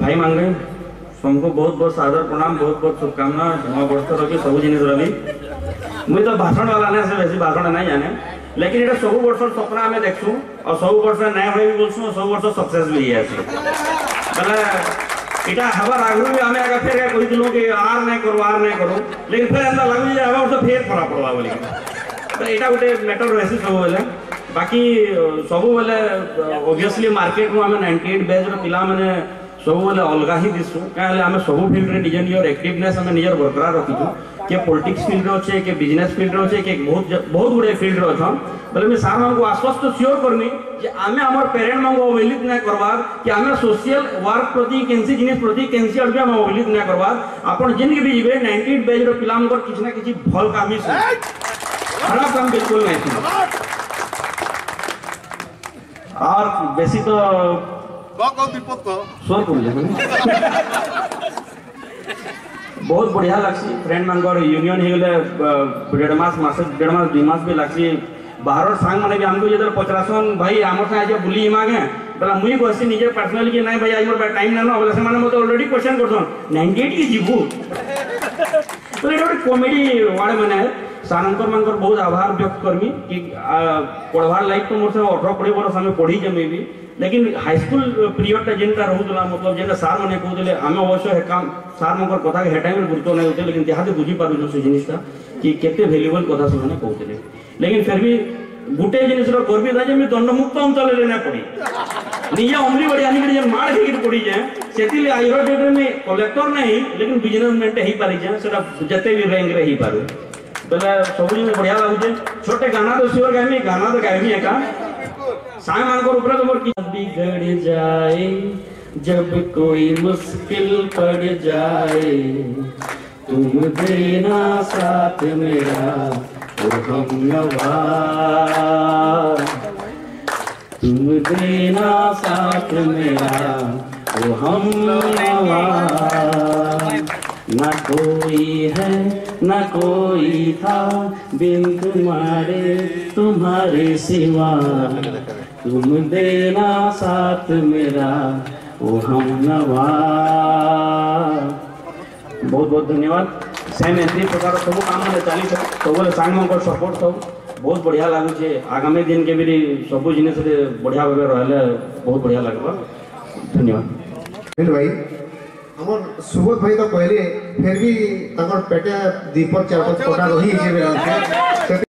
भाई मांगे सबको बहुत बहुत सादर प्रणाम, बहुत बहुत शुभकामना नुआ बर्ष रखे सब जिन मुझे तो भाषण वाला ना बेस भाषण ना जाने, लेकिन ये सब वर्ष स्वप्न आम देखु और सब वर्ष न्याय भाई भी बोलसुँ सब वर्ष सक्सेस भी ये इटा हबार आगु भी आम आगे फिर कही आर नहीं करूँ, आर नहीं करूँ, लेकिन फिर ऐसा लगे हम वर्ष फेर खराब पड़वा बोल। तो यहाँ गोटे मैटर रहसी सब बेले। ବାକି ସବୁବେଳେ ଅବଭିୟସଲି ମାର୍କେଟରୁ ଆମେ ନାଇଣ୍ଟି ଏଇଟ୍ ବ୍ୟାଚ୍ର ପିଲାମାନେ ସବୁବେଳେ ଅଲଗା ହିଁ ଦିଶୁ କାହିଁହେଲେ ଆମେ ସବୁ ଫିଲ୍ଡରେ ନିଜ ନିଜର ଆକ୍ଟିଭନେସ୍ ଆମେ ନିଜର ବରକରାର ରଖିଛୁ। କିଏ ପଲିଟିକ୍ସ ଫିଲ୍ଡରେ ଅଛେ କିଏ ବିଜନେସ୍ ଫିଲ୍ଡରେ ଅଛେ କିଏ ବହୁତ ବହୁତ ଗୁଡ଼ିଏ ଫିଲ୍ଡରେ ଅଛନ୍। ବୋଲେ ମୁଇଁ ସାର୍ମାନଙ୍କୁ ଆଶ୍ୱସ୍ତ ସିଓର କର୍ମି ଯେ ଆମେ ଆମର ପ୍ୟାରେଣ୍ଟମାନଙ୍କୁ ଅବହେଲିତ ନାଇଁ କରବାର୍ କି ଆମେ ସୋସିଆଲ ୱାର୍କ ପ୍ରତି କେନ୍ସି ଜିନିଷ ପ୍ରତି କେନ୍ସି ଆଡ଼ୁ ବି ଆମେ ଅବହେଲିତ ନାଇଁ କରବାର୍। ଆପଣ ଯେନ୍କେ ବି ଯିବେ ନାଇଣ୍ଟି ଏଇଟ୍ ବ୍ୟାଚ୍ର ପିଲାମାନଙ୍କର କିଛି ନା କିଛି ଭଲ କାମ ଖରାପ କାମ ବିଲକୁଲ ନାଇଁ আর বেশি তো सोर कर बहुत बढ़िया लगे फ्रेंड मान यूनियन हो डेढ़ मास मास डेढ़ मास दुई मास भी लगे बाहर सांग मैंने भी हमको जो पचरासन भाई आम आज बुली मांगे। बोला मुई कहसी निजे पर्सनल कि ना भाई आज मोर टाइम ना बोले से मत अलरेडी क्वेश्चन करसन नाइंटी एट की तो ये गोटे कमेडी वार्ड ବୋଲେ ଏଇଟା ଗୋଟେ କମେଡି ୱାର୍ଡ ମାନେ ସାରଙ୍କର ମାନଙ୍କର ବହୁତ ଆଭାର ବ୍ୟକ୍ତ କରମି କି ପଢ଼ବାର ଲାଇଫ ତ ମୋର ସେ ଅଠର କୋଡ଼ିଏ ବର୍ଷ ଆମେ ପଢ଼ିଛେ ମେ ବି ଲେକିନ୍ ହାଇସ୍କୁଲ ପିରିୟଡ଼ଟା ଯେନ୍ଟା ରହୁଥିଲା ମତଲବ ଯେନ୍ଟା ସାର୍ ମାନେ କହୁଥିଲେ ଆମେ ଅବଶ୍ୟ ହେ କାମ ସାର୍ ମାନଙ୍କର କଥା ହେ ଟାଇମ୍ରେ ଗୁରୁତ୍ୱ ନାଇଁ ଦେଉଥିଲେ ଲେକିନ୍ ଯାହାତେ ବୁଝିପାରୁଛୁ ସେ ଜିନିଷଟା କି କେତେ ଭ୍ୟାଲୁଏବଲ୍ କଥା ସେମାନେ କହୁଥିଲେ ଲେକିନ୍ ଫେର୍ ବି ଗୋଟେ ଜିନିଷର ଗର୍ବିତ ଯେ ମୁଁ ଦଣ୍ଡମୁକ୍ତ ଅଞ୍ଚଳରେ ନା ପଢ଼ି ନିଜେ ଅମଲି ବଢ଼ି ଆନିକରି ଯେନ୍ ମାଡ଼ ହେଇକିରି ପଢ଼ିଛେ ସେଥିଲାଗି ଆଜିର ଡେଟ୍ରେ ମୁଇଁ କଲେକ୍ଟର ନାହିଁ ଲେକିନ୍ ବିଜନେସମେନ୍ଟେ ହେଇପାରିଛେ ସେଟା ଯେତେ ବି बोला छोरी में बढ़िया लागू छोटे गाना तो श्योर गायमी गाना तो गायमी है का साय मान को ऊपर तो की बिगड़ जाए जब कोई मुश्किल पड़ जाए तुम देना साथ मेरा तो हम तुम देना साथ मेरा तो हम नवा न कोई है, न कोई था। बिन तुम्हारे तुम्हारे सिवा। तुम देना साथ मेरा ओ हम नवा। बहुत बहुत धन्यवाद। सेम एंती प्रकार सब काम चली सब सांग सपोर्ट सब बहुत बढ़िया लगुचे आगामी दिन के भी सब जिन बढ़िया भाव रहा बहुत बढ़िया लगवा। धन्यवाद। भाई আমার সুবোধ ভাই তো কহিলে ফের বি তাঙ্কর পেটে দুই পর চার পর ফোটা রহিছে